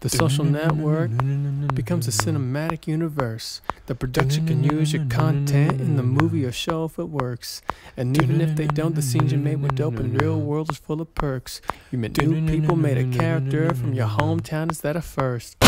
The social network becomes a cinematic universe. The production can use your content in the movie or show if it works. And even if they don't, the scenes you made were dope and ReelwUrld is full of perks. You met new people, made a character from your hometown. Is that a first?